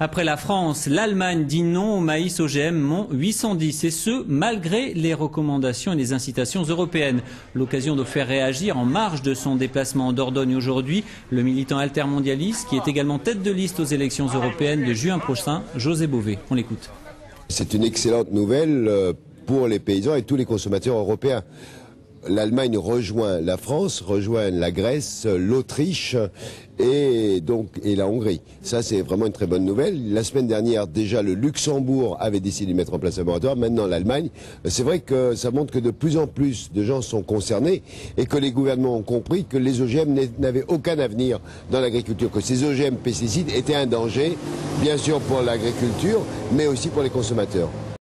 Après la France, l'Allemagne dit non au maïs OGM Mont 810 et ce, malgré les recommandations et les incitations européennes. L'occasion de faire réagir en marge de son déplacement en Dordogne aujourd'hui, le militant altermondialiste qui est également tête de liste aux élections européennes de juin prochain, José Bové. On l'écoute. C'est une excellente nouvelle euh, pour les paysans et tous les consommateurs européens l'Allemagne rejoint la France, rejoint la Grèce, l'Autriche et donc la Hongrie. Ça c'est vraiment une très bonne nouvelle. La semaine dernière déjà le Luxembourg avait décidé de mettre en place un moratoire. Maintenant l'Allemagne. C'est vrai que ça montre que de plus en plus de gens sont concernés et que les gouvernements ont compris que les OGM n'avaient aucun avenir dans l'agriculture, que ces OGM pesticides étaient un danger, bien sûr pour l'agriculture, mais aussi pour les consommateurs.